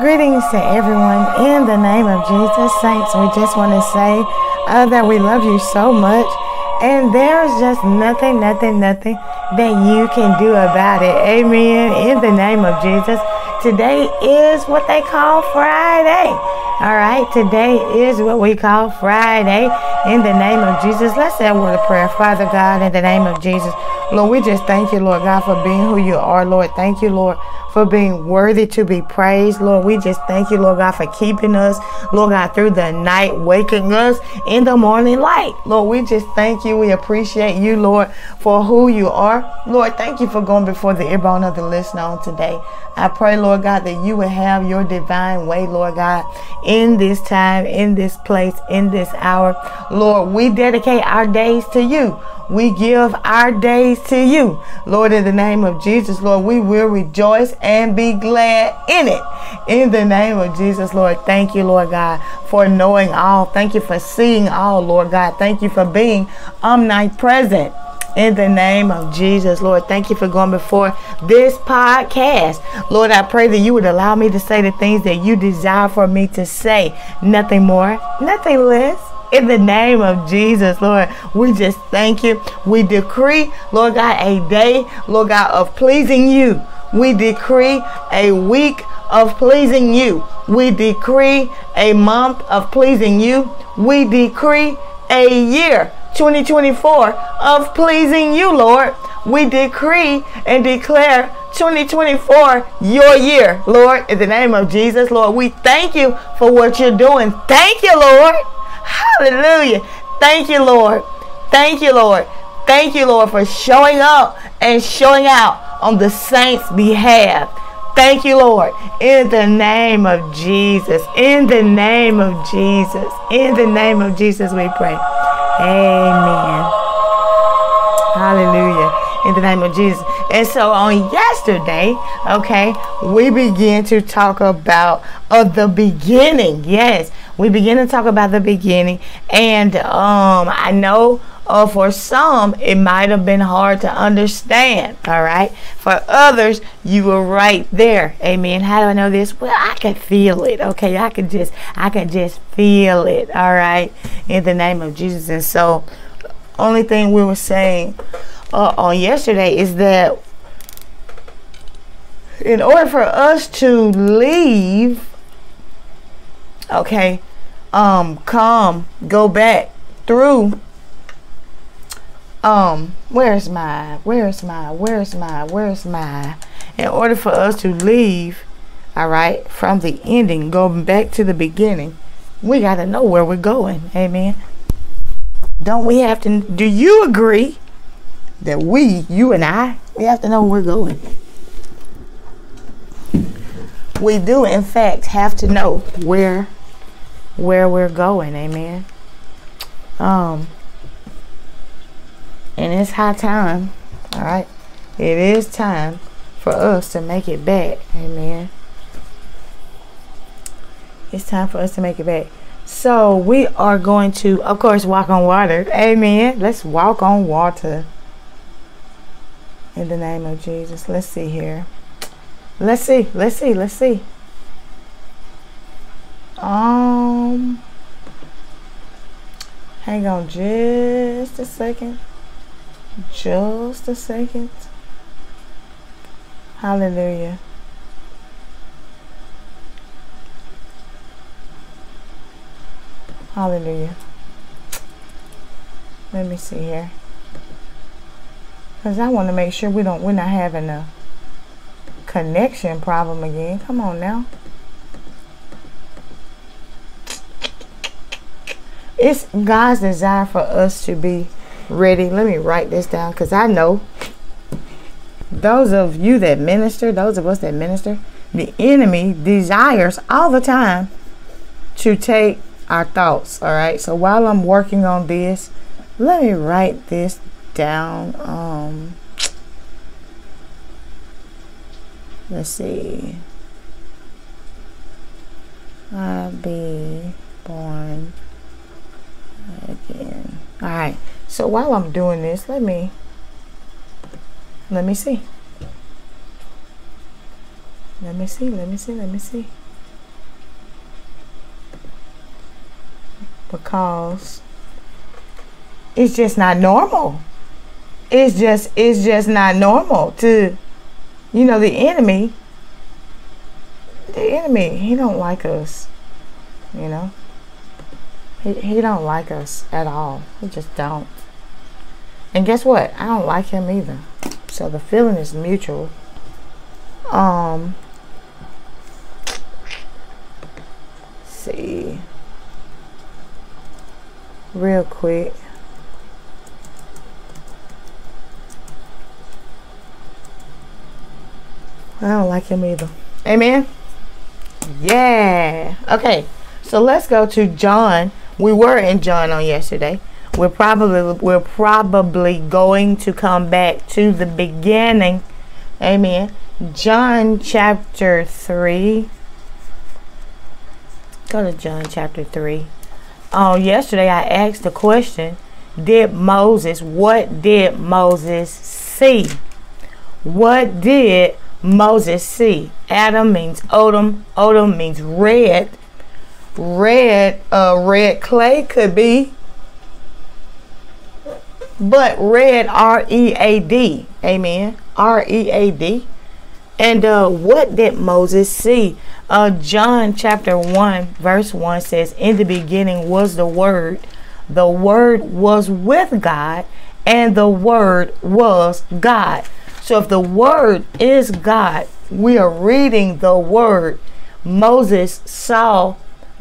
Greetings to everyone in the name of Jesus. Saints, we just want to say uh, that we love you so much. And there's just nothing, nothing, nothing that you can do about it. Amen. In the name of Jesus. Today is what they call Friday. All right. Today is what we call Friday. In the name of Jesus. Let's say a word of prayer. Father God, in the name of Jesus. Lord, we just thank you, Lord God, for being who you are, Lord. Thank you, Lord for being worthy to be praised. Lord, we just thank you, Lord God, for keeping us, Lord God, through the night, waking us in the morning light. Lord, we just thank you. We appreciate you, Lord, for who you are. Lord, thank you for going before the earbone of the listener on today. I pray, Lord God, that you will have your divine way, Lord God, in this time, in this place, in this hour. Lord, we dedicate our days to you. We give our days to you. Lord, in the name of Jesus, Lord, we will rejoice and be glad in it. In the name of Jesus, Lord, thank you, Lord God, for knowing all. Thank you for seeing all, Lord God. Thank you for being omnipresent. In the name of Jesus, Lord, thank you for going before this podcast. Lord, I pray that you would allow me to say the things that you desire for me to say. Nothing more, nothing less in the name of Jesus, Lord. We just thank you. We decree, Lord God, a day, Lord God, of pleasing you. We decree a week of pleasing you. We decree a month of pleasing you. We decree a year, 2024, of pleasing you, Lord. We decree and declare 2024 your year, Lord, in the name of Jesus, Lord. We thank you for what you're doing. Thank you, Lord. Hallelujah. Thank you, Lord. Thank you, Lord. Thank you, Lord, for showing up and showing out on the saints' behalf. Thank you, Lord. In the name of Jesus. In the name of Jesus. In the name of Jesus, we pray. Amen. Hallelujah. In the name of Jesus. And so on yesterday, okay, we begin to talk about uh, the beginning. Yes, we begin to talk about the beginning. And um, I know uh, for some, it might have been hard to understand. All right. For others, you were right there. Amen. How do I know this? Well, I could feel it. Okay. I could just, I could just feel it. All right. In the name of Jesus. And so, only thing we were saying uh, on yesterday is that in order for us to leave okay um come go back through um where's my where's my where's my where's my? In order for us to leave all right from the ending going back to the beginning we got to know where we're going amen? Don't we have to do you agree that we you and i we have to know where we're going? We do in fact have to know where where we're going amen? Um and it's high time all right? It is time for us to make it back amen? It's time for us to make it back. So we are going to of course walk on water amen? Let's walk on water. In the name of jesus let's see here. Let's see let's see let's see. Um, hang on just a second. Just a second. Hallelujah. Hallelujah. Let me see here. Because I want to make sure we don't, we're not having a connection problem again. Come on now. it's God's desire for us to be ready. Let me write this down because I know those of you that minister, those of us that minister, the enemy desires all the time to take our thoughts. All right. So while I'm working on this, let me write this down. Um, let's see. I'll be born again all right so while I'm doing this, let me, let me see. Let me see, let me see, let me see. Because it's just not normal. It's just, it's just not normal to, you know, the enemy, the enemy, he don't like us, you know he, he don't like us at all he just don't and guess what i don't like him either so the feeling is mutual um see real quick I don't like him either. Amen. Yeah. Okay. So let's go to John. We were in John on yesterday. We're probably we're probably going to come back to the beginning. Amen. John chapter 3. Go to John chapter 3. Oh, yesterday I asked the question, did Moses, what did Moses see? What did Moses see? Adam means Odom. Odom means red. Red, uh, red clay could be. But red, R E A D. Amen. R E A D. And uh, what did Moses see? Uh, John chapter 1, verse 1 says, In the beginning was the Word. The Word was with God, and the Word was God. So if the Word is God, we are reading the Word. Moses saw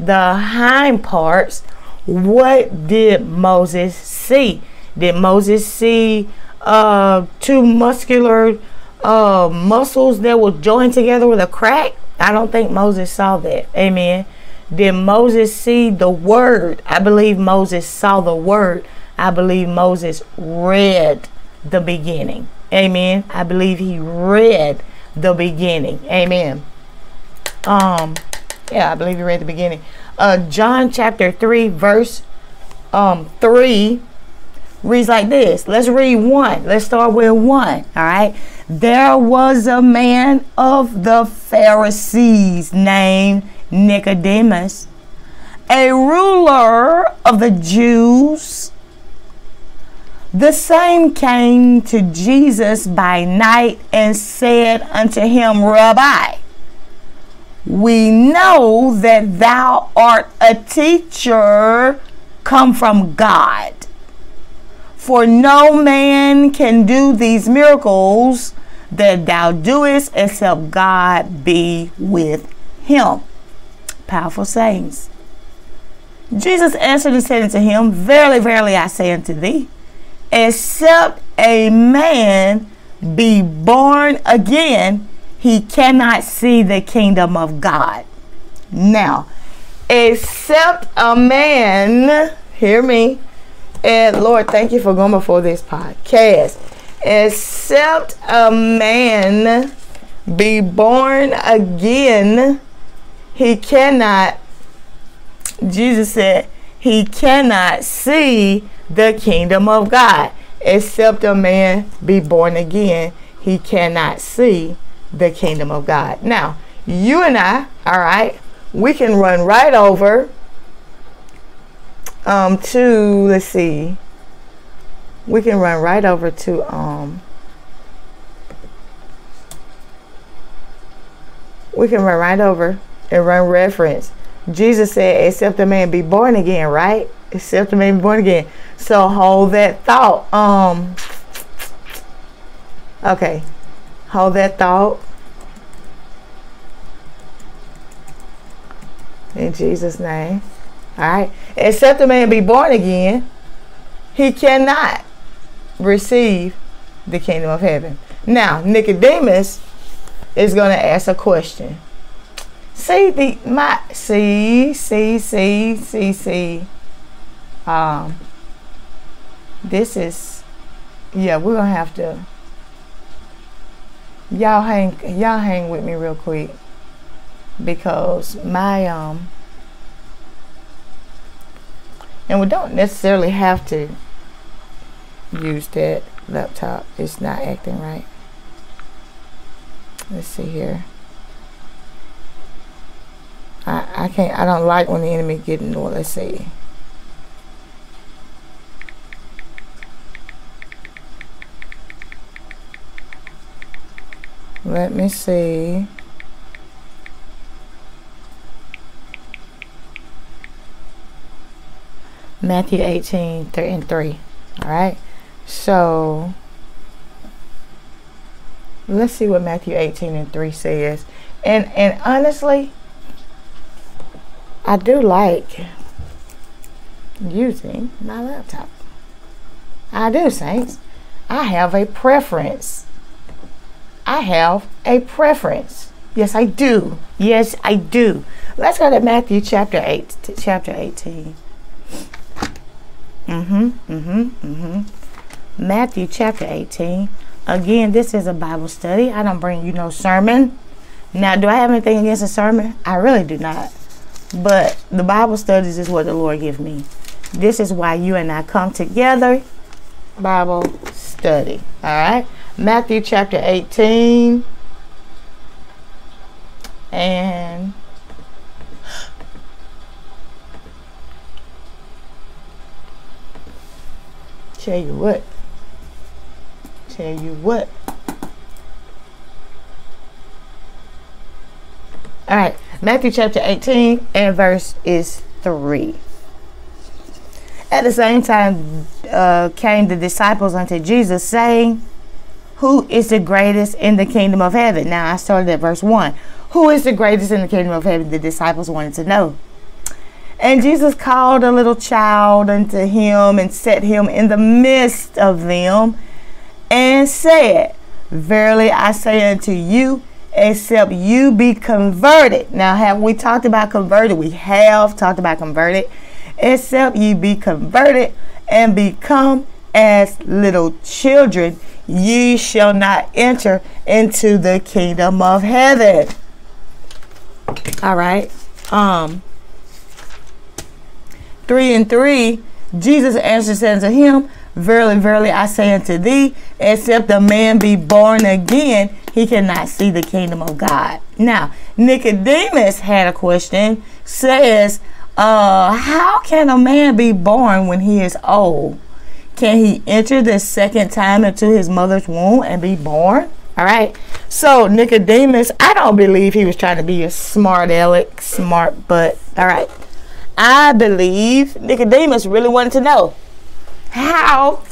the hind parts. What did Moses see? Did Moses see uh, two muscular uh, muscles that were joined together with a crack? I don't think Moses saw that. Amen. Did Moses see the word? I believe Moses saw the word. I believe Moses read the beginning. Amen. I believe he read the beginning. Amen. Um, yeah, I believe he read the beginning. Uh, John chapter 3, verse um 3 reads like this. Let's read one. Let's start with one. All right. There was a man of the Pharisees named Nicodemus, a ruler of the Jews. The same came to Jesus by night and said unto him, Rabbi, we know that thou art a teacher come from God. For no man can do these miracles that thou doest except God be with him. Powerful sayings. Jesus answered and said unto him, Verily, verily, I say unto thee, except a man be born again, he cannot see the kingdom of God. Now, except a man, hear me, and Lord, thank you for going before this podcast. Except a man be born again, he cannot, Jesus said, he cannot see the kingdom of God. Except a man be born again, he cannot see the kingdom of God. Now, you and I, all right, we can run right over um, to, let's see, we can run right over to, um, we can run right over and run reference. Jesus said, except a man be born again, right? Except a man be born again. So hold that thought. Um, okay, hold that thought. In Jesus' name. All right. Except a man be born again, he cannot receive the kingdom of heaven. Now, Nicodemus is going to ask a question. See the my see see see see see. Um. This is, yeah, we're gonna have to. Y'all hang, y'all hang with me real quick, because my um and we don't necessarily have to use that laptop. It's not acting right. Let's see here. I, I can't I don't like when the enemy getting well let's see let me see. Matthew 18 and 3. All right. So let's see what Matthew 18 and 3 says. And and honestly, I do like using my laptop. I do, saints. I have a preference. I have a preference. Yes, I do. Yes, I do. Let's go to Matthew chapter 8, chapter 18. Mm-hmm, mm-hmm, mm-hmm. Matthew chapter 18. Again, this is a Bible study. I don't bring you no sermon. Now, do I have anything against a sermon? I really do not. But the Bible studies is what the Lord give me. This is why you and I come together. Bible study. All right. Matthew chapter 18. And tell you what. Tell you what. All right. Matthew chapter 18 and verse is 3. At the same time uh, came the disciples unto Jesus, saying, Who is the greatest in the kingdom of heaven? Now I started at verse 1. Who is the greatest in the kingdom of heaven? The disciples wanted to know. And Jesus called a little child unto him and set him in the midst of them and said, Verily I say unto you, except you be converted. Now, have we talked about converted? We have talked about converted except ye be converted and become as little children, ye shall not enter into the kingdom of heaven. All right. Um 3 and 3, Jesus answered unto him, Verily, verily, I say unto thee, except a man be born again, he cannot see the kingdom of God. Now, Nicodemus had a question, says, uh, how can a man be born when he is old? Can he enter the second time into his mother's womb and be born? All right. So Nicodemus, I don't believe he was trying to be a smart aleck, smart but all right. I believe Nicodemus really wanted to know how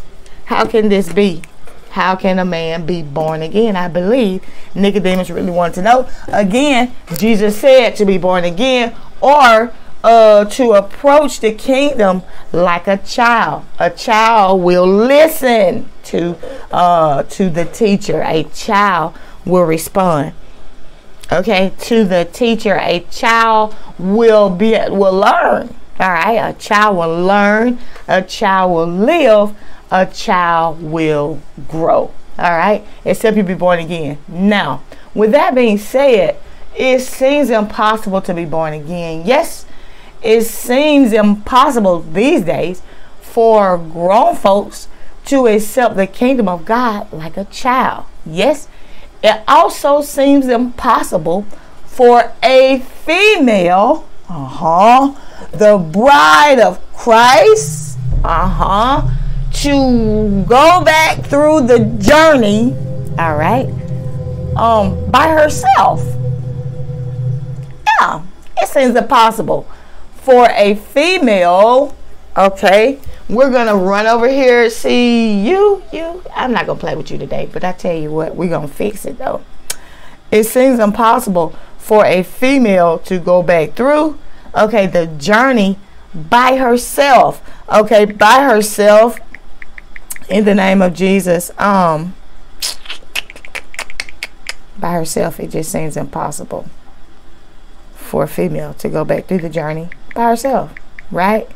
how can this be? How can a man be born again? I believe Nicodemus really wanted to know. Again, Jesus said to be born again or uh, to approach the kingdom like a child. A child will listen to uh, to the teacher. A child will respond. Okay, to the teacher, a child will be will learn. All right, a child will learn. A child will live. A child will grow. All right, except you be born again. Now, with that being said, it seems impossible to be born again. Yes, it seems impossible these days for grown folks to accept the kingdom of God like a child. Yes, it also seems impossible for a female, uh-huh, the bride of Christ, uh-huh, to go back through the journey, all right, um, by herself. Yeah, it seems impossible for a female, okay, we're gonna run over here see you you. I'm not gonna play with you today but i tell you what we're gonna fix it though. It seems impossible for a female to go back through okay the journey by herself okay by herself in the name of jesus. Um by herself it just seems impossible for a female to go back through the journey by herself, right?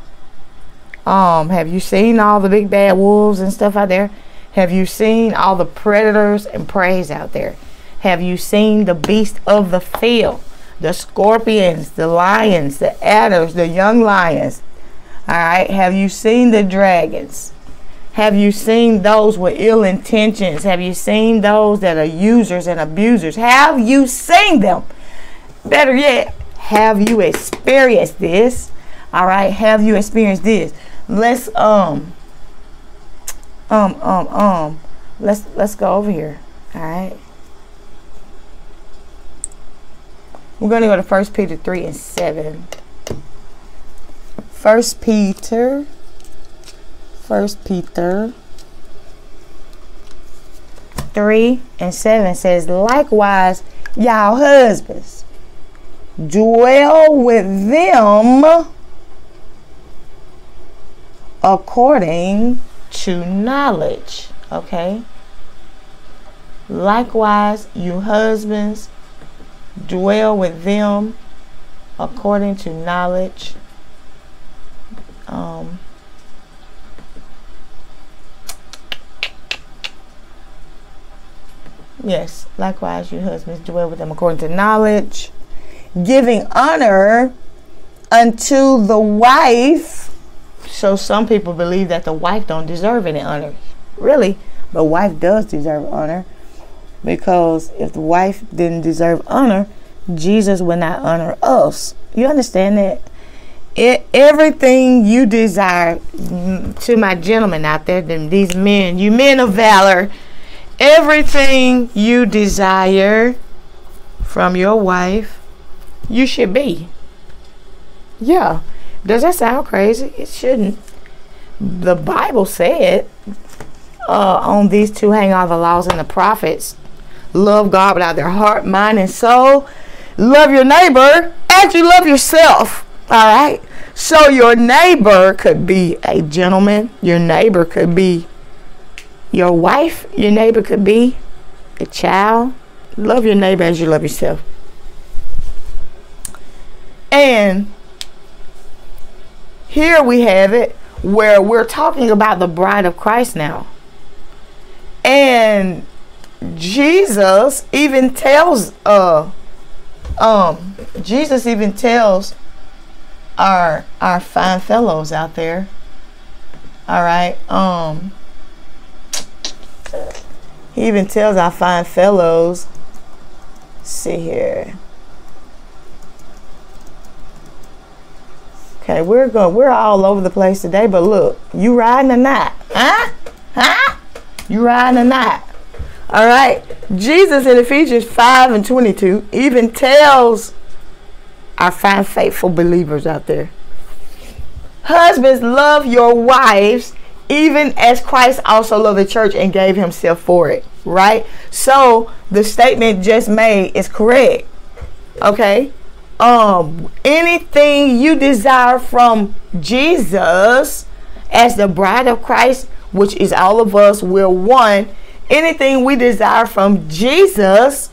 Um, have you seen all the big bad wolves and stuff out there? Have you seen all the predators and preys out there? Have you seen the beast of the field? The scorpions, the lions, the adders, the young lions. All right. Have you seen the dragons? Have you seen those with ill intentions? Have you seen those that are users and abusers? Have you seen them? Better yet, have you experienced this? All right, have you experienced this? Let's um um um um let's let's go over here. All right. We're going to go to 1 Peter 3 and 7. 1 Peter. 1 Peter 3 and 7 says, Likewise, y'all husbands, dwell with them according to knowledge. Okay? Likewise, you husbands, dwell with them according to knowledge. Um, yes, likewise, you husbands, dwell with them according to knowledge, giving honor unto the wife. So some people believe that the wife don't deserve any honor. Really, the wife does deserve honor because if the wife didn't deserve honor, Jesus would not honor us. You understand that? It, everything you desire mm, to my gentlemen out there, them, these men, you men of valor, everything you desire from your wife, you should be. Yeah. Does that sound crazy? It shouldn't. The Bible said uh, on these two hang all the laws and the prophets. Love God with without their heart, mind, and soul. Love your neighbor as you love yourself. All right. So your neighbor could be a gentleman. Your neighbor could be your wife. Your neighbor could be a child. Love your neighbor as you love yourself. And here we have it where we're talking about the bride of Christ now. And Jesus even tells uh um Jesus even tells our our fine fellows out there. All right. Um he even tells our fine fellows see here. Okay, we're going we're all over the place today, but look, you riding or not? Huh? Huh? You riding or not? All right. Jesus in Ephesians 5 and 22 even tells our fine, faithful believers out there Husbands, love your wives even as Christ also loved the church and gave himself for it. Right? So the statement just made is correct. Okay? Um, anything you desire from Jesus as the bride of Christ, which is all of us, we're one anything we desire from Jesus,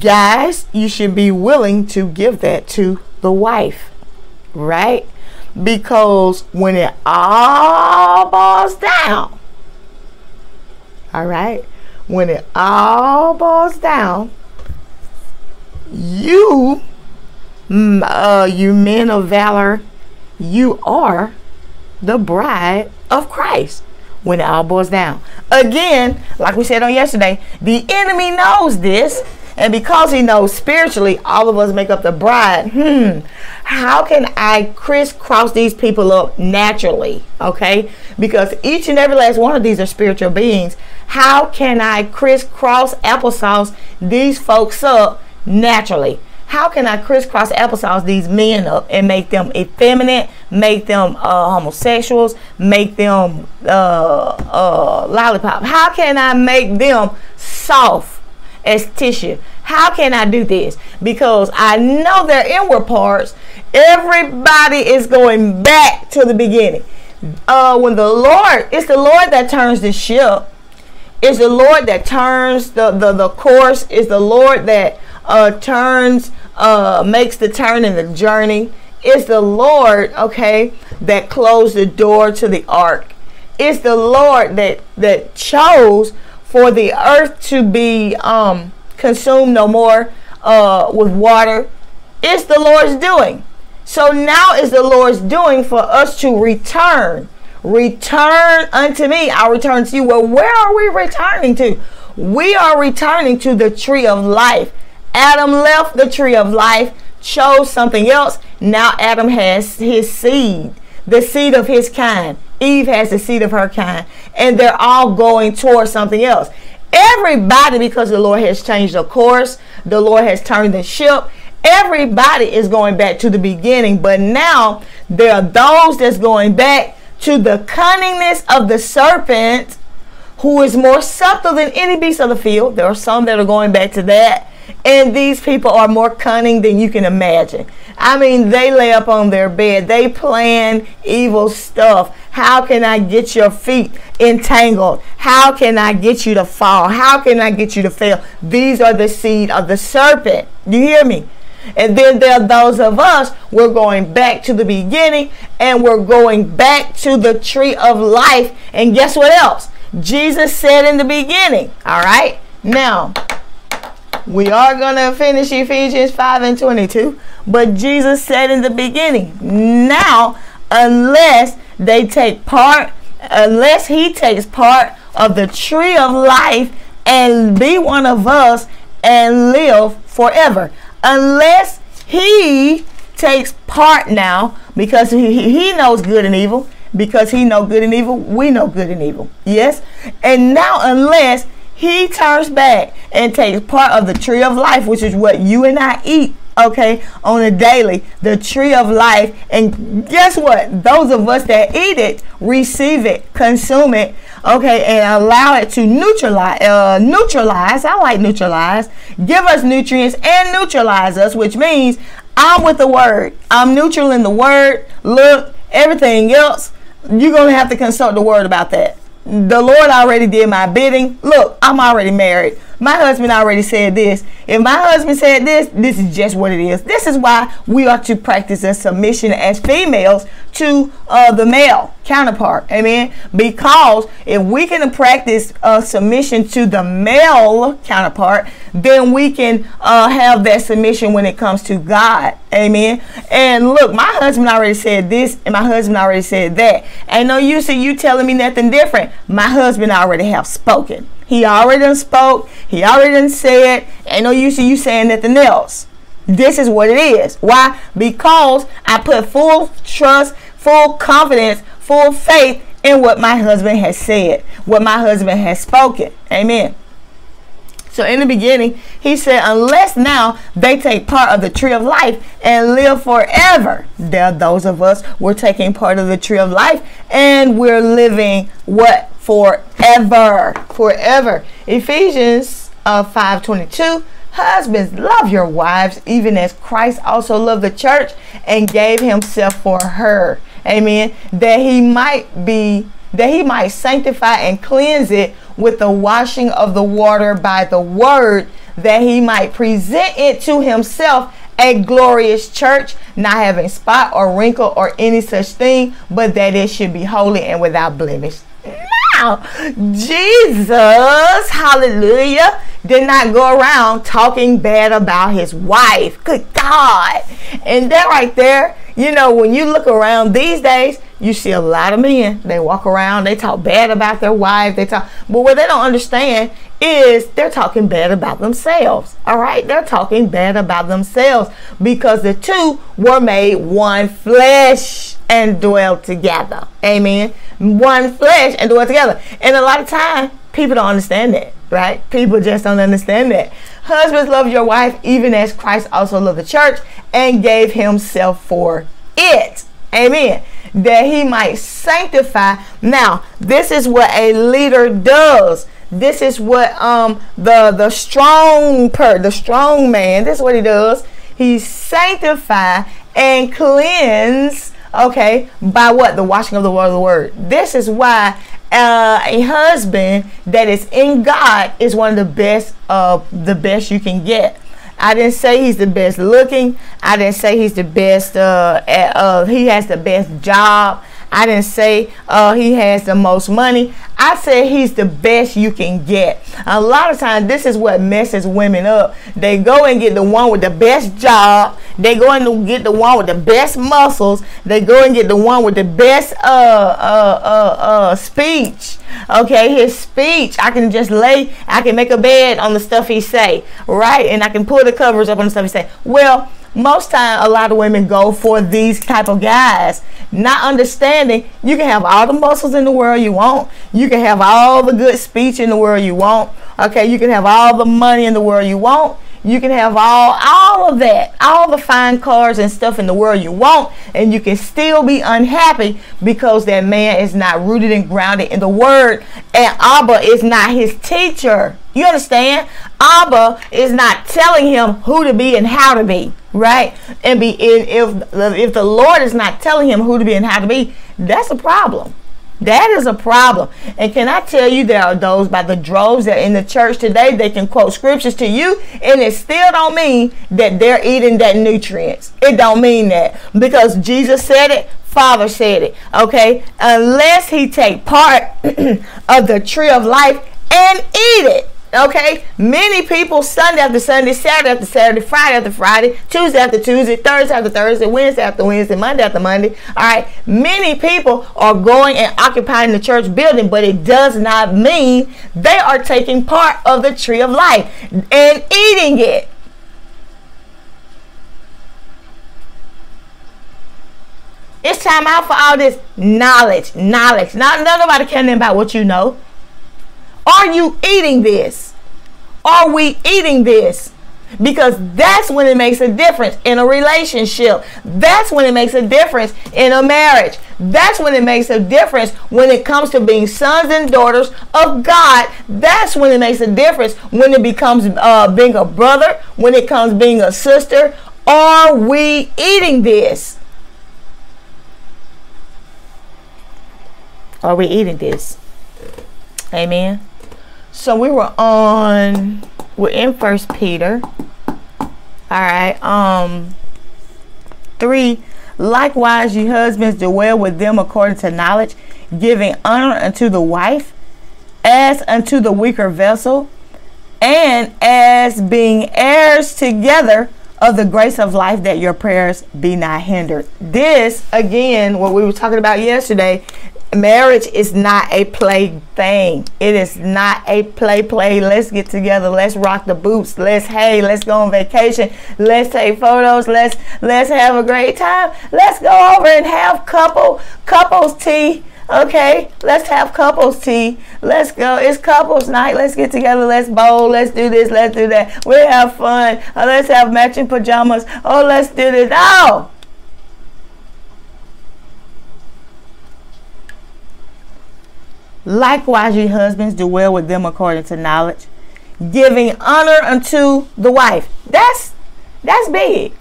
guys, you should be willing to give that to the wife, right? Because when it all boils down, all right, when it all boils down, you, uh, you men of valor, you are the bride of Christ when it all boils down. Again, like we said on yesterday, the enemy knows this. And because he knows spiritually, all of us make up the bride. Hmm, how can I crisscross these people up naturally? Okay, because each and every last one of these are spiritual beings. How can I crisscross applesauce these folks up naturally? how can I crisscross applesauce these men up and make them effeminate, make them uh, homosexuals, make them uh, uh, lollipop? How can I make them soft as tissue? How can I do this? Because I know their inward parts. Everybody is going back to the beginning. Uh, when the Lord, it's the Lord that turns the ship. It's the Lord that turns the, the, the course. It's the Lord that uh, turns, uh, makes the turn in the journey. It's the Lord, okay, that closed the door to the ark. It's the Lord that that chose for the earth to be um, consumed no more uh, with water. It's the Lord's doing. So now is the Lord's doing for us to return. Return unto me. I'll return to you. Well, where are we returning to? We are returning to the tree of life. Adam left the tree of life, chose something else. Now Adam has his seed, the seed of his kind. Eve has the seed of her kind. And they're all going towards something else. Everybody, because the Lord has changed the course, the Lord has turned the ship. Everybody is going back to the beginning, but now there are those that's going back to the cunningness of the serpent, who is more subtle than any beast of the field. There are some that are going back to that. And these people are more cunning than you can imagine. I mean, they lay up on their bed, they plan evil stuff. How can I get your feet entangled? How can I get you to fall? How can I get you to fail? These are the seed of the serpent. Do you hear me? And then there are those of us, we're going back to the beginning and we're going back to the tree of life. And guess what else? Jesus said in the beginning. All right. Now, we are going to finish Ephesians 5 and 22. But Jesus said in the beginning, now, unless they take part, unless he takes part of the tree of life and be one of us and live forever. Unless he takes part now because he, he knows good and evil because he know good and evil we know good and evil yes and now unless he turns back and takes part of the tree of life, which is what you and I eat, okay, on a daily, the tree of life. And guess what? Those of us that eat it, receive it, consume it, okay, and allow it to neutralize, uh, neutralize, I like neutralize, give us nutrients and neutralize us, which means I'm with the word. I'm neutral in the word. Look, everything else, you're going to have to consult the word about that the Lord already did my bidding. Look, I'm already married. My husband already said this. If my husband said this, this is just what it is. This is why we are to practice a submission as females to uh, the male counterpart. Amen. Because if we can practice uh, submission to the male counterpart, then we can uh, have that submission when it comes to God. Amen. And look, my husband already said this, and my husband already said that. Ain't no use of you telling me nothing different. My husband already have spoken. He already done spoke. He already done said. Ain't no use of you saying nothing else. This is what it is. Why? Because I put full trust, full confidence, full faith in what my husband has said, what my husband has spoken. Amen. So in the beginning, he said, unless now they take part of the tree of life and live forever. There are those of us, we're taking part of the tree of life and we're living what? Forever. Forever. Ephesians uh, 522. Husbands, love your wives, even as Christ also loved the church and gave himself for her. Amen. That he might be, that he might sanctify and cleanse it with the washing of the water by the word, that he might present it to himself a glorious church, not having spot or wrinkle or any such thing, but that it should be holy and without blemish. Jesus, hallelujah, did not go around talking bad about his wife. Good God. And that right there, you know, when you look around these days, you see a lot of men. They walk around, they talk bad about their wife. They talk, but what they don't understand is they're talking bad about themselves. All right, they're talking bad about themselves because the two were made one flesh and dwell together. Amen. One flesh and dwell together. And a lot of time, people don't understand that, right? People just don't understand that. Husbands, love your wife even as Christ also loved the church and gave himself for it. Amen. That he might sanctify. Now, this is what a leader does. This is what um the the strong per the strong man, this is what he does. He sanctify and cleanse, okay, by what? The washing of the water of the word. This is why uh, a husband that is in God is one of the best uh, the best you can get. I didn't say he's the best looking. I didn't say he's the best. Uh, at, uh, he has the best job. I didn't say uh, he has the most money. I said he's the best you can get. A lot of times, this is what messes women up. They go and get the one with the best job. They go and get the one with the best muscles. They go and get the one with the best uh uh uh uh speech. Okay, his speech. I can just lay. I can make a bed on the stuff he say, right? And I can pull the covers up on the stuff he say. Well most time a lot of women go for these type of guys not understanding you can have all the muscles in the world you want you can have all the good speech in the world you want Okay, you can have all the money in the world you want. You can have all all of that, all the fine cars and stuff in the world you want, and you can still be unhappy because that man is not rooted and grounded in the word, and Abba is not his teacher. You understand? Abba is not telling him who to be and how to be, right? And be if if the Lord is not telling him who to be and how to be, that's a problem. That is a problem. And can I tell you, there are those by the droves that in the church today, they can quote scriptures to you, and it still don't mean that they're eating that nutrients. It don't mean that. Because Jesus said it, Father said it. Okay? Unless he take part of the tree of life and eat it. Okay, many people Sunday after Sunday, Saturday after Saturday, Friday after Friday, Tuesday after Tuesday, Thursday after Thursday, Wednesday after Wednesday, Monday after Monday. All right, many people are going and occupying the church building, but it does not mean they are taking part of the tree of life and eating it. It's time out for all this knowledge, knowledge. Not nobody caring about what you know. Are you eating this? Are we eating this? Because that's when it makes a difference in a relationship. That's when it makes a difference in a marriage. That's when it makes a difference when it comes to being sons and daughters of God. That's when it makes a difference when it becomes uh, being a brother, when it comes being a sister. Are we eating this? Are we eating this? Amen. So we were on we're in first Peter. All right. Um three. Likewise, ye husbands dwell with them according to knowledge, giving honor unto the wife as unto the weaker vessel, and as being heirs together of the grace of life that your prayers be not hindered. This, again, what we were talking about yesterday, marriage is not a play thing. It is not a play play. Let's get together. Let's rock the boots. Let's hey, let's go on vacation. Let's take photos. Let's let's have a great time. Let's go over and have couple couples tea. Okay, let's have couples tea. Let's go. It's couples night. Let's get together. Let's bowl. Let's do this. Let's do that. We have fun. Uh, let's have matching pajamas. Oh, let's do this. Oh, Likewise, ye husbands, do well with them according to knowledge, giving honor unto the wife. That's that's big.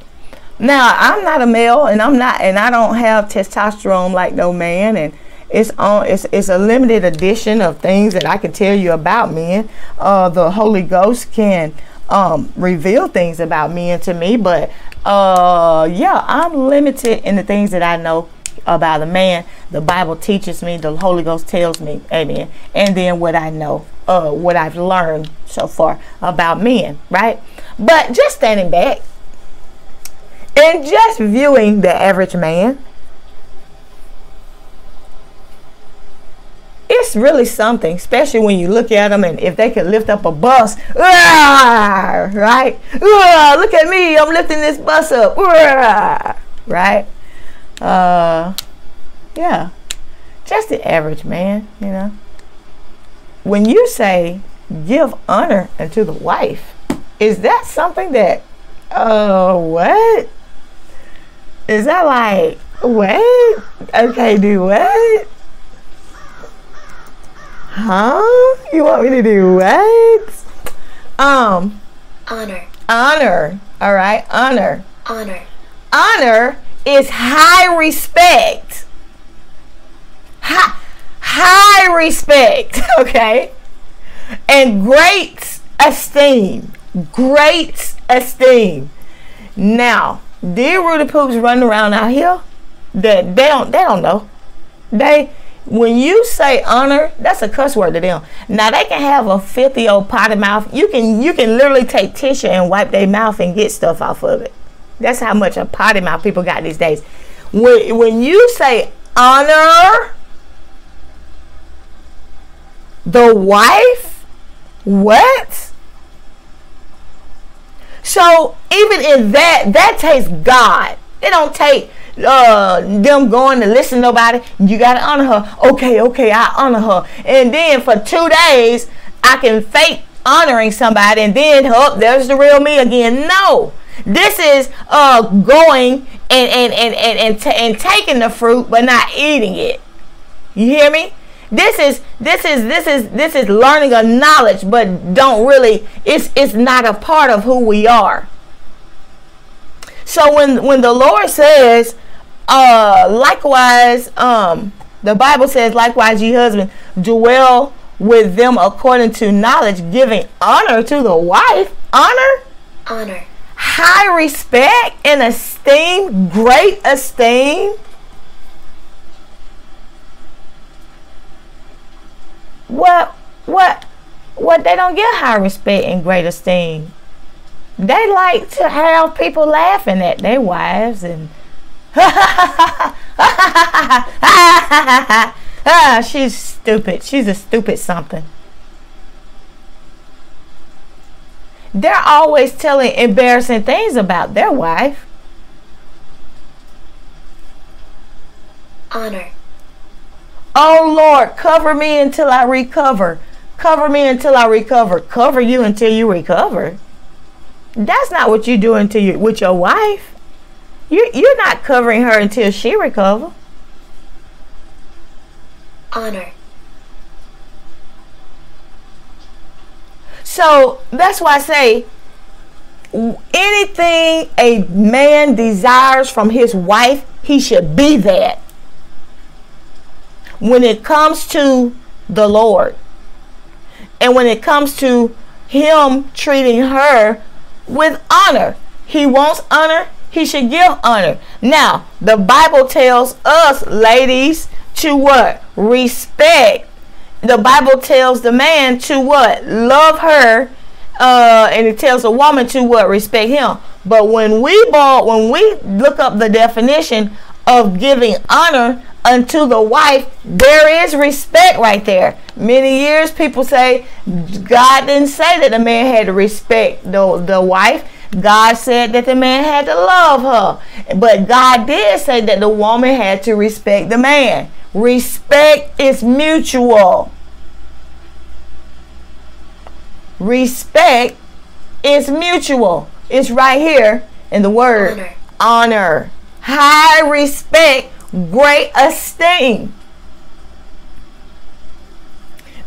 Now, I'm not a male, and I'm not, and I don't have testosterone like no man, and it's on. It's it's a limited edition of things that I can tell you about men. Uh, the Holy Ghost can um, reveal things about men to me, but uh, yeah, I'm limited in the things that I know about a man. The Bible teaches me, the Holy Ghost tells me, amen. And then what I know, uh, what I've learned so far about men, right? But just standing back and just viewing the average man, it's really something, especially when you look at them and if they could lift up a bus, right? Look at me, I'm lifting this bus up, right? Uh, yeah, just the average man, you know. When you say give honor unto the wife, is that something that, uh, what? Is that like, what? Okay, do what? Huh? You want me to do what? Um, honor. Honor. All right, honor. Honor. Honor is high respect. High, high respect, okay? And great esteem. Great esteem. Now, dear Rudy Poops running around out here that they don't they don't know. They when you say honor, that's a cuss word to them. Now they can have a filthy old potty mouth. You can you can literally take tissue and wipe their mouth and get stuff off of it. That's how much a potty mouth people got these days. When, when you say honor the wife, what? So even in that, that takes God. It don't take uh, them going to listen to nobody. You gotta honor her. Okay, okay, I honor her. And then for two days, I can fake honoring somebody and then, oh, there's the real me again. No. This is uh going and and and and and, t- and taking the fruit but not eating it. You hear me? This is this is this is this is learning a knowledge but don't really it's it's not a part of who we are. So when when the Lord says uh likewise um the Bible says likewise ye husband dwell with them according to knowledge giving honor to the wife honor honor high respect and esteem, great esteem. What what what they don't get high respect and great esteem. They like to have people laughing at their wives and ah, she's stupid. She's a stupid something. They're always telling embarrassing things about their wife. Honor. Oh Lord, cover me until I recover. Cover me until I recover. Cover you until you recover. That's not what you're doing to you with your wife. You you're not covering her until she recover. Honor. So that's why I say anything a man desires from his wife, he should be that. When it comes to the Lord, and when it comes to him treating her with honor, he wants honor, he should give honor. Now, the Bible tells us, ladies, to what? Respect the Bible tells the man to what? Love her. Uh, and it tells a woman to what? Respect him. But when we bought, when we look up the definition of giving honor unto the wife, there is respect right there. Many years people say God didn't say that the man had to respect the, the wife. God said that the man had to love her. But God did say that the woman had to respect the man. Respect is mutual. Respect is mutual. It's right here in the word honor. honor. High respect, great esteem.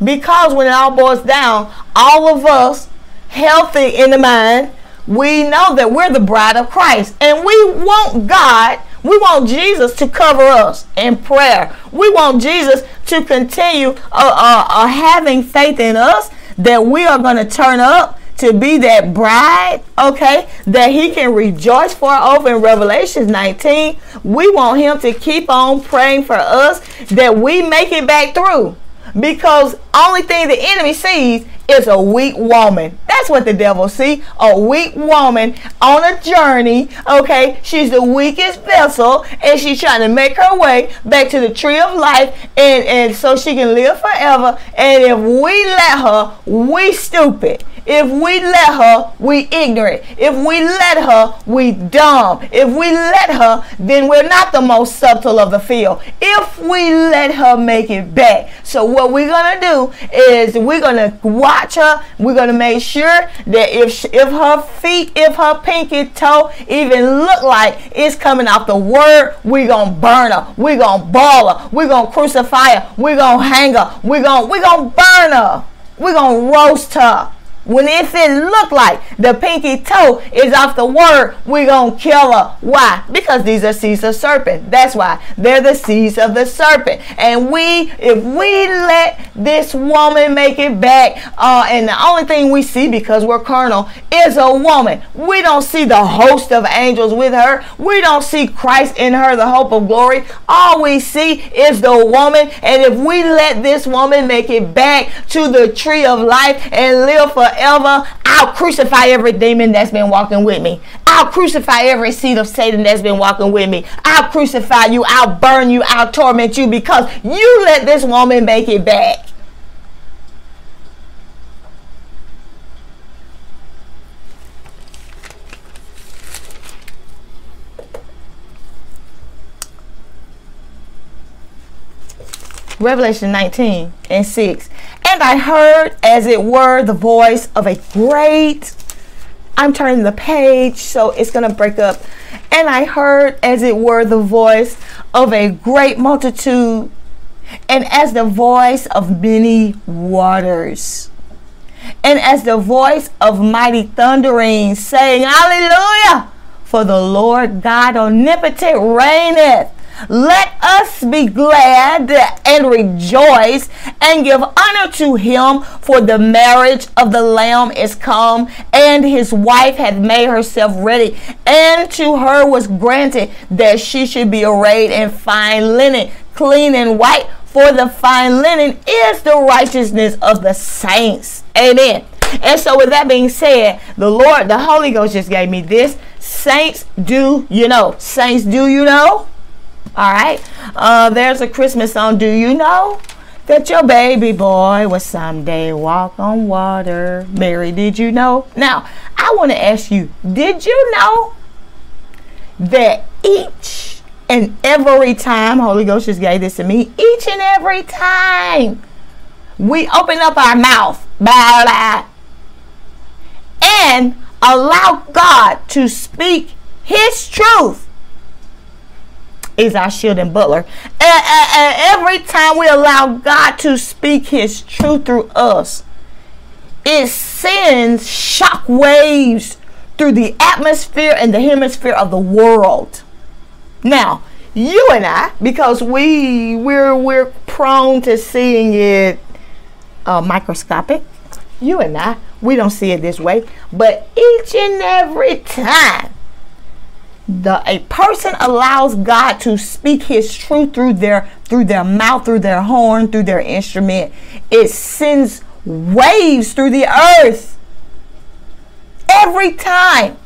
Because when it all boils down, all of us healthy in the mind, we know that we're the bride of Christ and we want God we want Jesus to cover us in prayer. We want Jesus to continue uh, uh, uh, having faith in us that we are going to turn up to be that bride, okay, that he can rejoice for over in Revelations 19. We want him to keep on praying for us that we make it back through. Because only thing the enemy sees is a weak woman. That's what the devil see. A weak woman on a journey. Okay, she's the weakest vessel, and she's trying to make her way back to the tree of life, and and so she can live forever. And if we let her, we stupid. If we let her, we ignorant. If we let her, we dumb. If we let her, then we're not the most subtle of the field. If we let her make it back. So what we're gonna do is we're gonna watch her. We're gonna make sure that if if her feet, if her pinky toe even look like it's coming off the word, we're gonna burn her. We're gonna ball her. We're gonna crucify her. We're gonna hang her. We're gonna we're gonna burn her. We're gonna roast her. When it look like the pinky toe is off the word, we gonna kill her. Why? Because these are seeds of serpent. That's why they're the seeds of the serpent. And we, if we let this woman make it back, uh, and the only thing we see because we're carnal is a woman. We don't see the host of angels with her. We don't see Christ in her, the hope of glory. All we see is the woman. And if we let this woman make it back to the tree of life and live for forever, I'll crucify every demon that's been walking with me. I'll crucify every seed of Satan that's been walking with me. I'll crucify you. I'll burn you. I'll torment you because you let this woman make it back. Revelation 19 and 6. And I heard, as it were, the voice of a great. I'm turning the page, so it's going to break up. And I heard, as it were, the voice of a great multitude, and as the voice of many waters, and as the voice of mighty thundering, saying, Hallelujah! For the Lord God omnipotent reigneth. Let us be glad and rejoice and give honor to him, for the marriage of the Lamb is come, and his wife hath made herself ready. And to her was granted that she should be arrayed in fine linen, clean and white, for the fine linen is the righteousness of the saints. Amen. And so, with that being said, the Lord, the Holy Ghost just gave me this. Saints, do you know? Saints, do you know? All right. Uh, there's a Christmas song. Do you know that your baby boy will someday walk on water? Mary, did you know? Now, I want to ask you, did you know that each and every time, Holy Ghost just gave this to me, each and every time we open up our mouth, blah, blah, and allow God to speak His truth is our shield and buckler. And, and, and every time we allow God to speak His truth through us, it sends shock waves through the atmosphere and the hemisphere of the world. Now, you and I, because we we're we're prone to seeing it uh, microscopic. You and I, we don't see it this way, but each and every time the a person allows God to speak his truth through their through their mouth, through their horn, through their instrument, it sends waves through the earth. Every time.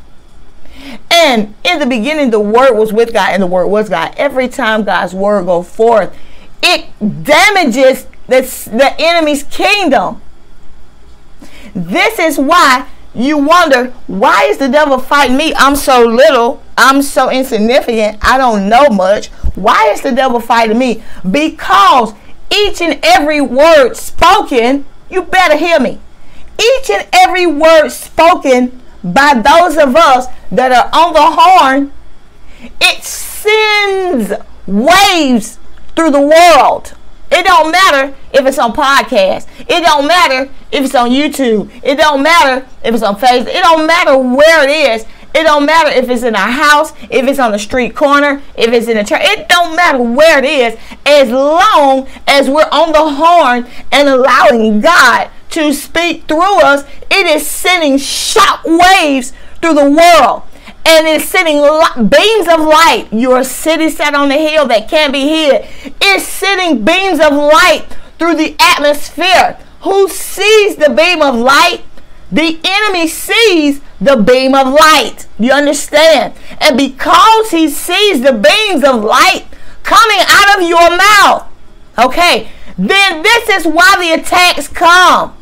And in the beginning, the word was with God, and the word was God. Every time God's word go forth, it damages the, the enemy's kingdom. This is why you wonder why is the devil fighting me? I'm so little. I'm so insignificant. I don't know much. Why is the devil fighting me? Because each and every word spoken, you better hear me. Each and every word spoken by those of us that are on the horn, it sends waves through the world. It don't matter if it's on podcast. It don't matter if it's on YouTube. It don't matter if it's on Facebook. It don't matter where it is. It don't matter if it's in our house, if it's on the street corner, if it's in a church. It don't matter where it is, as long as we're on the horn and allowing God to speak through us. It is sending shock waves through the world and it's sending beams of light. Your city set on the hill that can't be hid. It's sending beams of light through the atmosphere. Who sees the beam of light? The enemy sees the beam of light. You understand? And because he sees the beams of light coming out of your mouth, okay, then this is why the attacks come.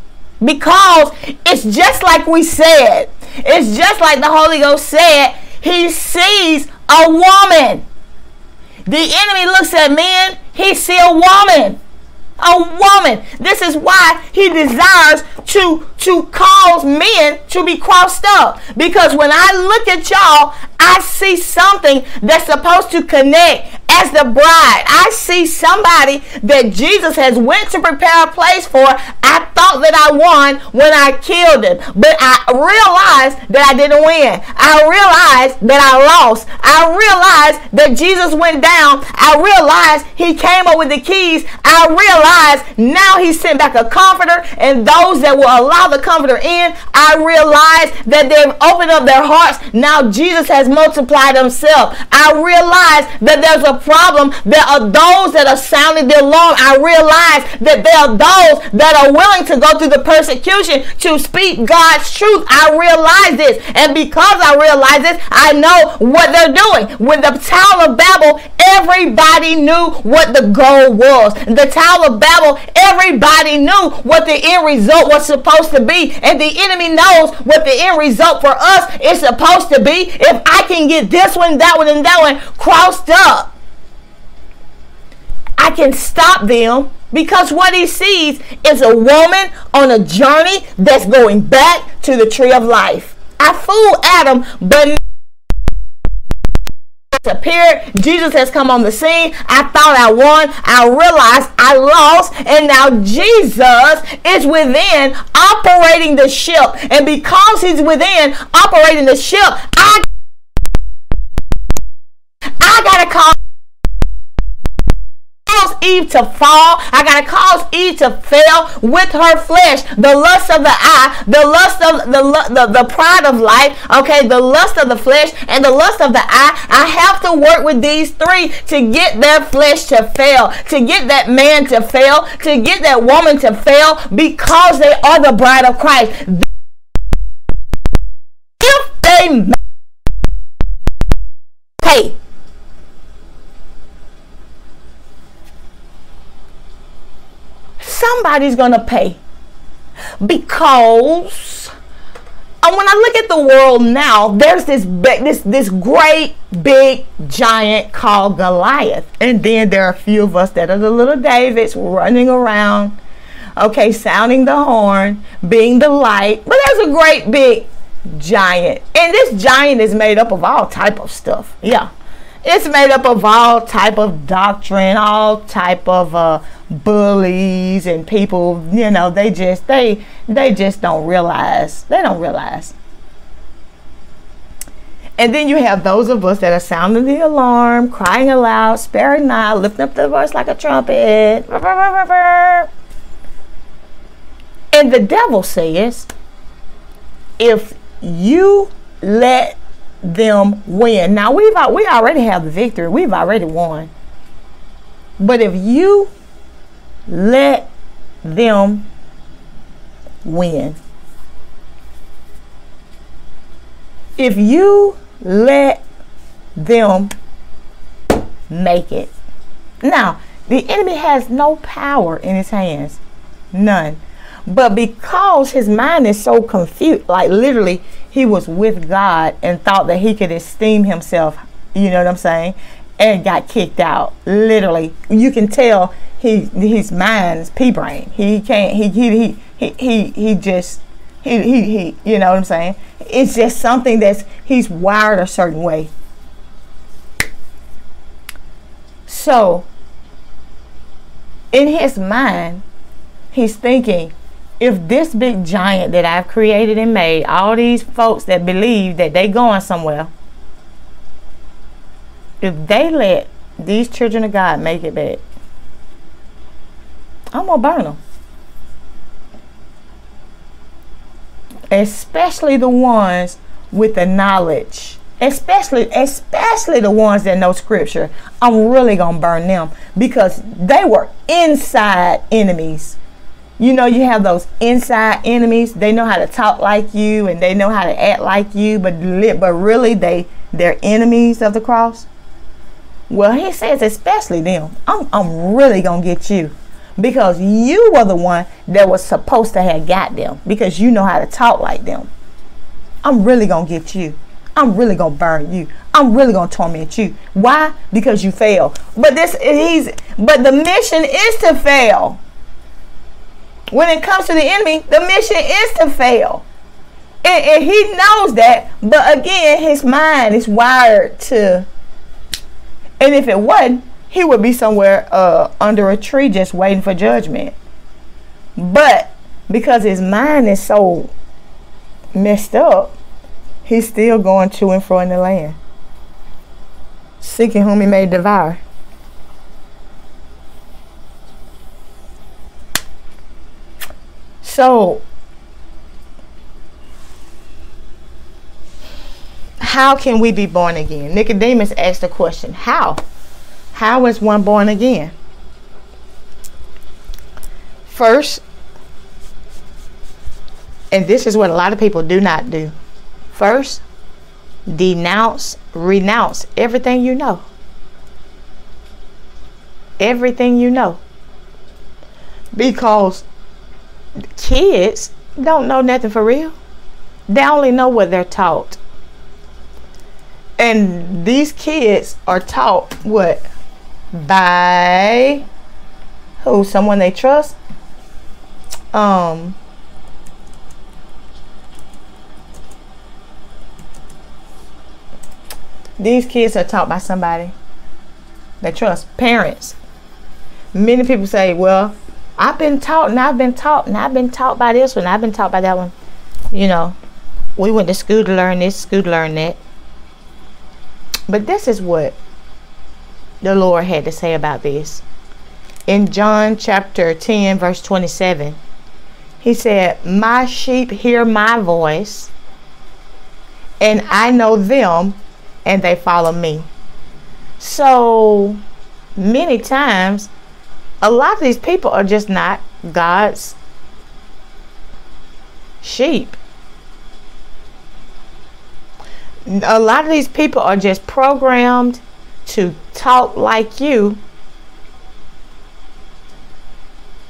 Because it's just like we said. It's just like the Holy Ghost said. He sees a woman. The enemy looks at men, he see a woman a woman. This is why he desires to to cause men to be crossed up. Because when I look at y'all, I see something that's supposed to connect as the bride. I see somebody that Jesus has went to prepare a place for. I thought that I won when I killed him, but I realized that I didn't win. I realized that I lost. I realized that Jesus went down. I realized he came up with the keys. I realized now he sent back a comforter and those that will allow the comforter in, I realize that they've opened up their hearts. Now Jesus has multiplied himself. I realize that there's a problem. There are those that are sounding the alarm. I realize that there are those that are willing to go through the persecution to speak God's truth. I realize this. And because I realize this, I know what they're doing. With the Tower of Babel, everybody knew what the goal was. The Tower of Babel, everybody knew what the end result was supposed to be. And the enemy knows what the end result for us is supposed to be. If I can get this one, that one, and that one crossed up, I can stop them Because what he sees is a woman on a journey that's going back to the tree of life. I fooled Adam, but appeared. Jesus has come on the scene. I thought I won. I realized I lost. And now Jesus is within operating the ship. And because he's within operating the ship, I, I got to call Eve to fall. I gotta cause Eve to fail with her flesh. The lust of the eye, the lust of the, the, the pride of life, okay, the lust of the flesh and the lust of the eye. I have to work with these three to get their flesh to fail, to get that man to fail, to get that woman to fail because they are the bride of Christ. If they pay somebody's going to pay. Because and when I look at the world now, there's this this this great big giant called Goliath, and then there are a few of us that are the little Davids running around, okay, sounding the horn, being the light. But there's a great big giant, and this giant is made up of all type of stuff. Yeah, it's made up of all type of doctrine, all type of uh, bullies and people. You know, they just they they just don't realize. They don't realize. And then you have those of us that are sounding the alarm, crying aloud, sparing not, lifting up the voice like a trumpet. And the devil says, if you let them win. Now we've we already have the victory. We've already won. But if you let them win. If you let them make it. Now, the enemy has no power in his hands. None. But because his mind is so confused, like literally, he was with God and thought that he could esteem himself, you know what I'm saying? And got kicked out. Literally. You can tell he his mind's pea brain. He can't he he he he he, just he, he he you know what I'm saying? It's just something that's he's wired a certain way. So in his mind, he's thinking, if this big giant that I've created and made, all these folks that believe that they going somewhere, if they let these children of God make it back, I'm gonna burn them. Especially the ones with the knowledge. Especially, especially the ones that know scripture. I'm really gonna burn them because they were inside enemies you know you have those inside enemies. They know how to talk like you and they know how to act like you but but really they they're enemies of the cross? Well he says especially them. I'm, I'm really gonna get you because you were the one that was supposed to have got them because you know how to talk like them. I'm really gonna get you. I'm really gonna burn you. I'm really gonna torment you. Why? Because you fail. But this he's but the mission is to fail when it comes to the enemy, the mission is to fail. And, and, he knows that, but again, his mind is wired to. And if it wasn't, he would be somewhere uh, under a tree just waiting for judgment. But because his mind is so messed up, he's still going to and fro in the land, seeking whom he may devour. So, how can we be born again? Nicodemus asked the question, how? How is one born again? First, and this is what a lot of people do not do. First, denounce, renounce everything you know. Everything you know. Because kids don't know nothing for real. They only know what they're taught. And these kids are taught what? By Who? Someone they trust? Um, these kids are taught by somebody they trust. Parents. Many people say, well, I've been taught and I've been taught and I've been taught by this one, I've been taught by that one. You know, we went to school to learn this, school to learn that. But this is what the Lord had to say about this. In John chapter 10, verse 27, he said, My sheep hear my voice, and I know them, and they follow me. So many times, a lot of these people are just not God's sheep. A lot of these people are just programmed to talk like you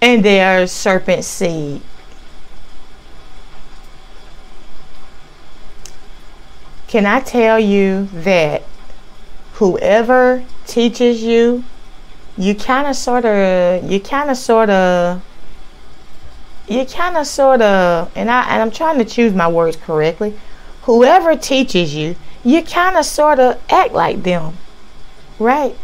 and they are serpent seed. Can I tell you that whoever teaches you you kind of sort of you kind of sort of you kind of sort of and I and I'm trying to choose my words correctly. Whoever teaches you, you kind of sort of act like them. Right?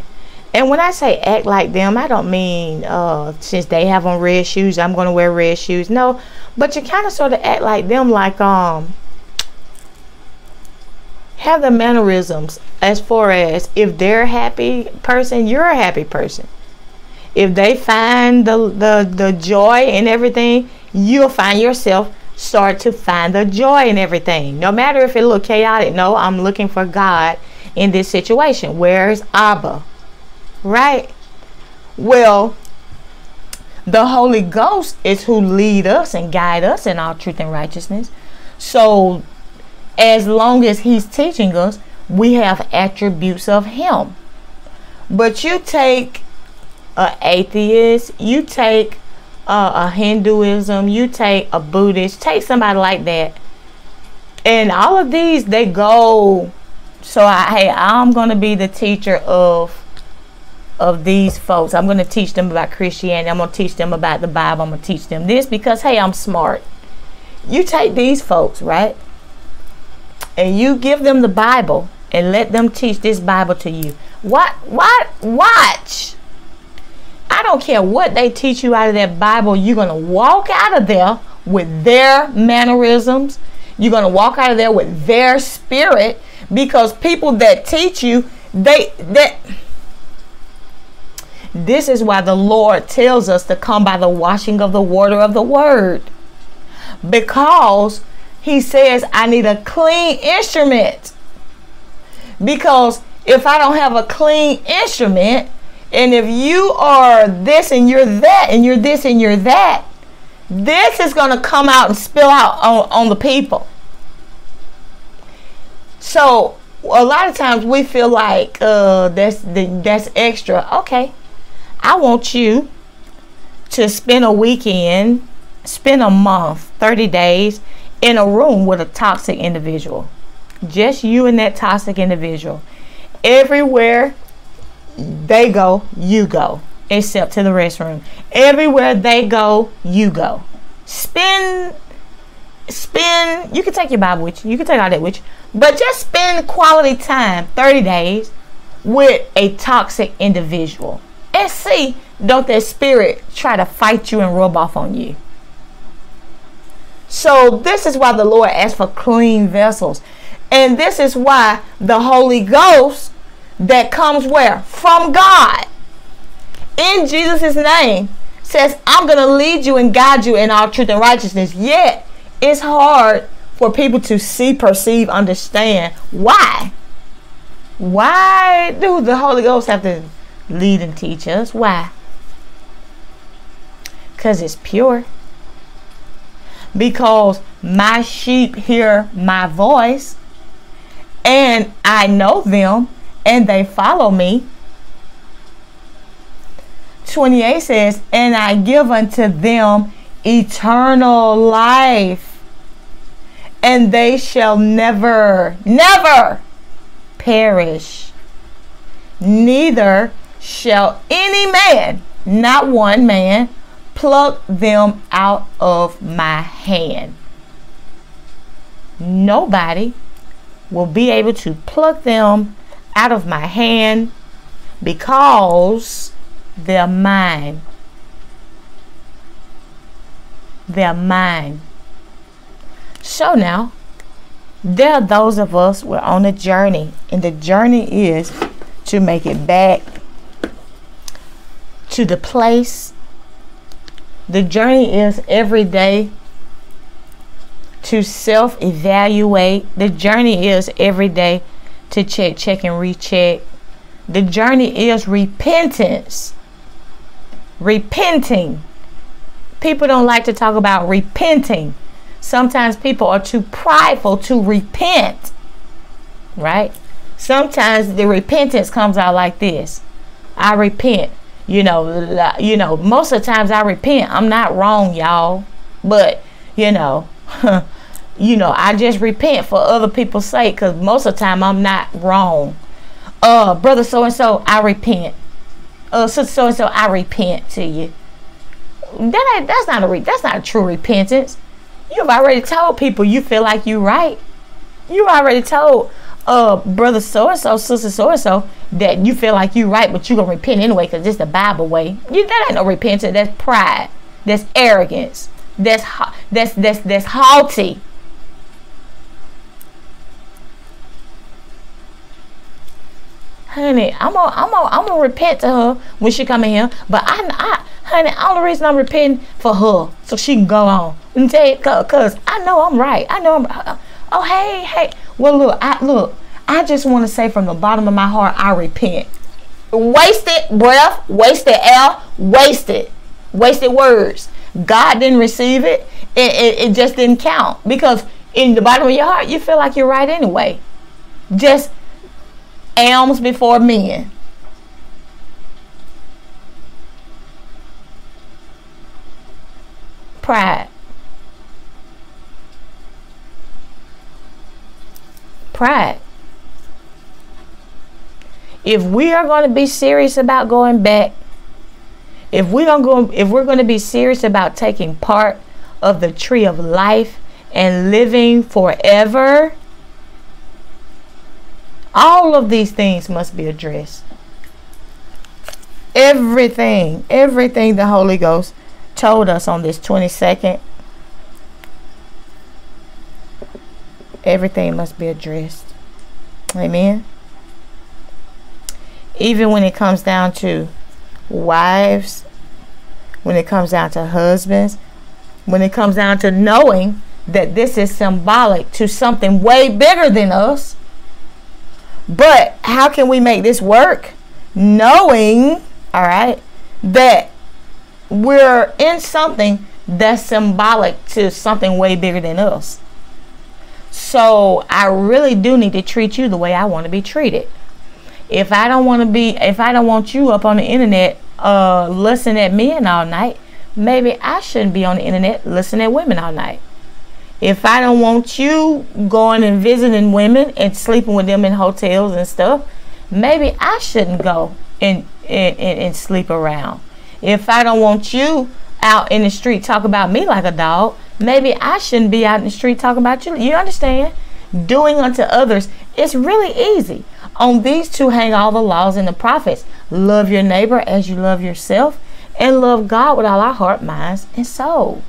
And when I say act like them, I don't mean uh, since they have on red shoes, I'm going to wear red shoes. No, but you kind of sort of act like them like um have the mannerisms as far as if they're a happy person, you're a happy person. If they find the, the, the joy in everything, you'll find yourself start to find the joy in everything. No matter if it look chaotic. No, I'm looking for God in this situation. Where's Abba? Right? Well, the Holy Ghost is who lead us and guide us in all truth and righteousness. So as long as he's teaching us, we have attributes of him. But you take a atheist, you take a, a Hinduism, you take a Buddhist, take somebody like that, and all of these they go. So I, hey, I'm gonna be the teacher of of these folks. I'm gonna teach them about Christianity. I'm gonna teach them about the Bible. I'm gonna teach them this because hey, I'm smart. You take these folks, right? And you give them the Bible and let them teach this Bible to you. What what watch. I don't care what they teach you out of that Bible, you're going to walk out of there with their mannerisms. You're going to walk out of there with their spirit because people that teach you, they that this is why the Lord tells us to come by the washing of the water of the word. Because he says, I need a clean instrument. Because if I don't have a clean instrument, and if you are this and you're that, and you're this and you're that, this is going to come out and spill out on, on the people. So a lot of times we feel like uh, that's that's extra. Okay, I want you to spend a weekend, spend a month, 30 days, in a room with a toxic individual. Just you and that toxic individual. Everywhere they go, you go, except to the restroom. Everywhere they go, you go. Spend, spend, you can take your Bible with you, you can take all that with you, but just spend quality time, 30 days, with a toxic individual. And see, don't that spirit try to fight you and rub off on you. So this is why the Lord asked for clean vessels. And this is why the Holy Ghost that comes where? From God. In Jesus' name says, I'm going to lead you and guide you in all truth and righteousness. Yet, it's hard for people to see, perceive, understand. Why? Why do the Holy Ghost have to lead and teach us? Why? Because it's pure because my sheep hear my voice and I know them and they follow me. 28 says, And I give unto them eternal life, and they shall never, never perish, neither shall any man not one man, pluck them out of my hand. Nobody will be able to pluck them out of my hand because they're mine. They're mine. So now, there are those of us we're on a journey, and the journey is to make it back to the place. The journey is every day to self evaluate. The journey is every day to check, check, and recheck. The journey is repentance. Repenting. People don't like to talk about repenting. Sometimes people are too prideful to repent. Right? Sometimes the repentance comes out like this. I repent. You know, you know, most of the times I repent. I'm not wrong, y'all. But, you know, you know, I just repent for other people's sake because most of the time I'm not wrong. Uh, brother so and so, I repent. Uh, sister so and so, I repent to you. That ain't, that's not a that's not true repentance. You've already told people you feel like you're right. You've already told uh brother so and so, sister so and so that you feel like you're right, but you're gonna repent anyway because it's the Bible way. You that ain't no repentance. That's pride. That's arrogance. That's that's that's that's haughty. honey, I'm gonna, I'm gonna, I'm gonna repent to her when she come in here. But I, I, honey, the reason I'm repenting for her so she can go on and tell you, cause I know I'm right. I know I'm. Uh, oh, hey, hey. Well, look, I look. I just want to say from the bottom of my heart, I repent. Wasted breath, wasted air, wasted, wasted words. God didn't receive it. It, it, it just didn't count because in the bottom of your heart, you feel like you're right anyway. Just alms before men. Pride. Pride. If we are going to be serious about going back, if we don't go if we're going to be serious about taking part of the tree of life and living forever, all of these things must be addressed. Everything, everything the Holy Ghost told us on this 22nd, everything must be addressed. Amen. Even when it comes down to wives, when it comes down to husbands, when it comes down to knowing that this is symbolic to something way bigger than us but how can we make this work? Knowing, all right, that we're in something that's symbolic to something way bigger than us. So I really do need to treat you the way I want to be treated. If I don't want to be, if I don't want you up on the internet uh, listening at men all night, maybe I shouldn't be on the internet listening at women all night. If I don't want you going and visiting women and sleeping with them in hotels and stuff, maybe I shouldn't go and, and, and, sleep around. If I don't want you out in the street talk about me like a dog, maybe I shouldn't be out in the street talking about you. You understand? Doing unto others, it's really easy. On these two hang all the laws and the prophets. Love your neighbor as you love yourself, and love God with all our heart, minds, and soul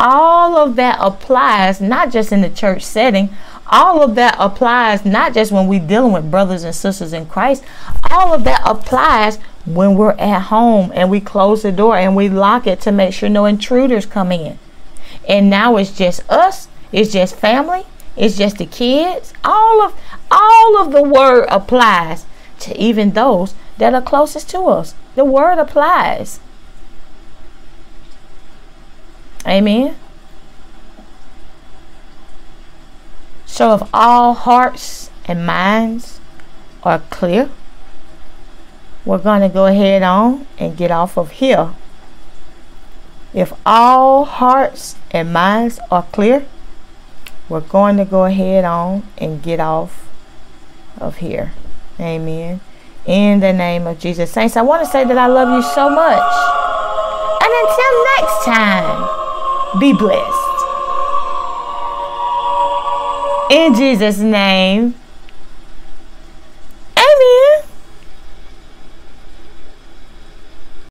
all of that applies not just in the church setting all of that applies not just when we're dealing with brothers and sisters in christ. All of that applies when we're at home and we close the door and we lock it to make sure no intruders come in. And now it's just us it's just family it's just the kids. All of all of the word applies to even those that are closest to us. The word applies. Amen. So if all hearts and minds are clear, we're going to go ahead on and get off of here. If all hearts and minds are clear, we're going to go ahead on and get off of here. Amen. in the name of Jesus. Saints, I want to say that I love you so much. And until next time, be blessed. In Jesus' name.